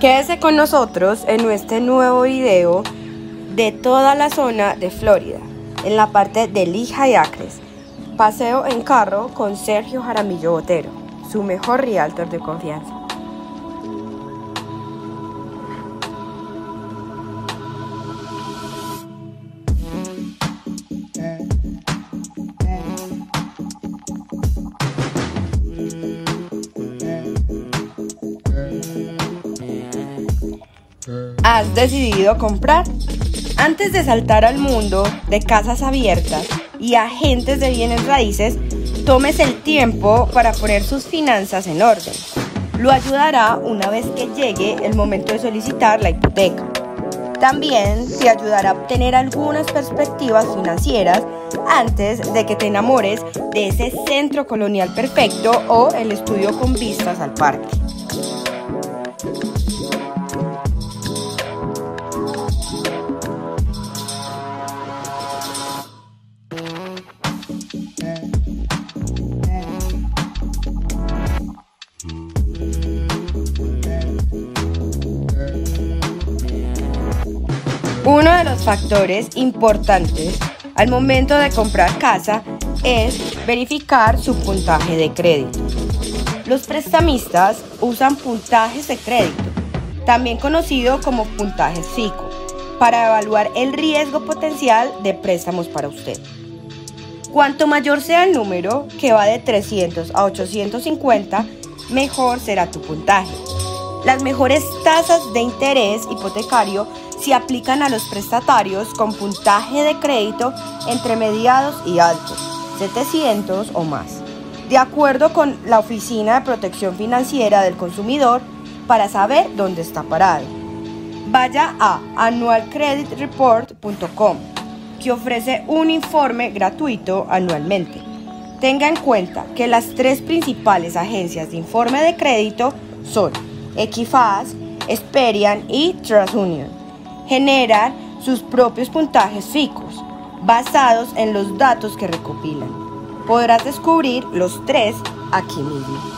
Quédese con nosotros en este nuevo video de toda la zona de Florida, en la parte de Lija y Acres. Paseo en carro con Sergio Jaramillo Botero, su mejor realtor de confianza. ¿Has decidido comprar? Antes de saltar al mundo de casas abiertas y agentes de bienes raíces, tomes el tiempo para poner sus finanzas en orden. Lo ayudará una vez que llegue el momento de solicitar la hipoteca. También te ayudará a obtener algunas perspectivas financieras antes de que te enamores de ese centro colonial perfecto o el estudio con vistas al parque. Uno de los factores importantes al momento de comprar casa es verificar su puntaje de crédito. Los prestamistas usan puntajes de crédito, también conocido como puntajes FICO, para evaluar el riesgo potencial de préstamos para usted. Cuanto mayor sea el número, que va de 300 a 850, mejor será tu puntaje. Las mejores tasas de interés hipotecario aplican a los prestatarios con puntaje de crédito entre mediados y altos, 700 o más, de acuerdo con la Oficina de Protección Financiera del Consumidor para saber dónde está parado. Vaya a annualcreditreport.com, que ofrece un informe gratuito anualmente. Tenga en cuenta que las tres principales agencias de informe de crédito son Equifax, Experian y TransUnion. Generan sus propios puntajes FICOS basados en los datos que recopilan. Podrás descubrir los tres aquí mismo.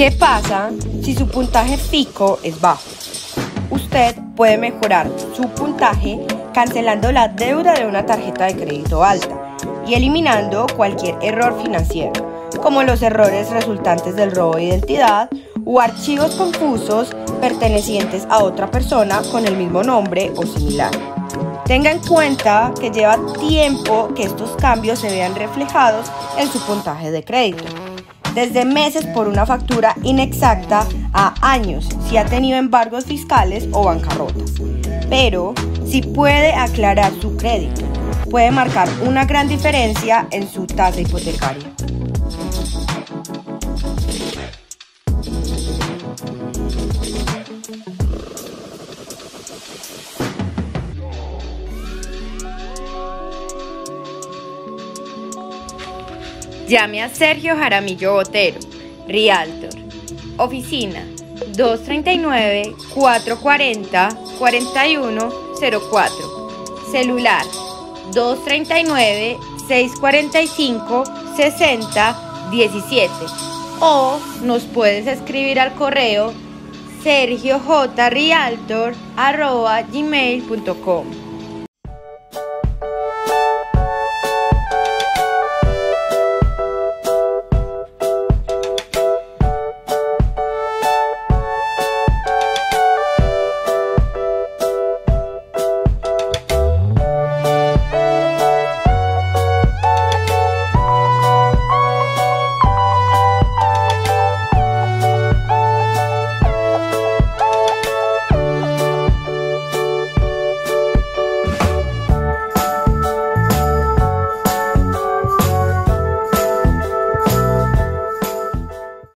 ¿Qué pasa si su puntaje FICO es bajo? Usted puede mejorar su puntaje cancelando la deuda de una tarjeta de crédito alta y eliminando cualquier error financiero, como los errores resultantes del robo de identidad o archivos confusos pertenecientes a otra persona con el mismo nombre o similar. Tenga en cuenta que lleva tiempo que estos cambios se vean reflejados en su puntaje de crédito desde meses por una factura inexacta a años si ha tenido embargos fiscales o bancarrotas. Pero si puede aclarar su crédito, puede marcar una gran diferencia en su tasa hipotecaria. Llame a Sergio Jaramillo Botero, Realtor. Oficina 239-440-4104. Celular 239-645-6017. O nos puedes escribir al correo sergiojrealtor.gmail.com